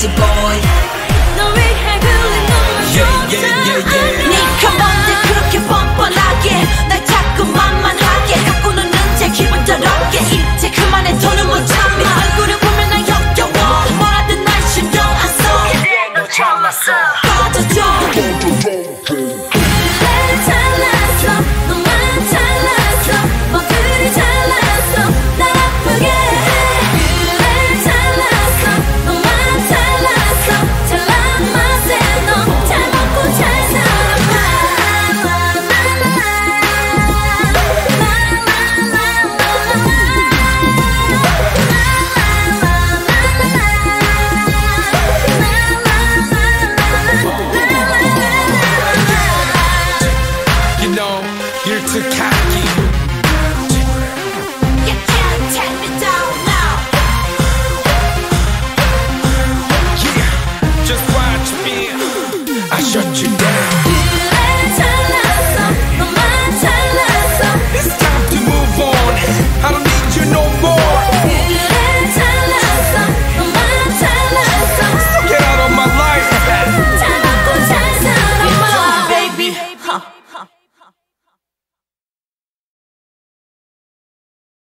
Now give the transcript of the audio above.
to boy.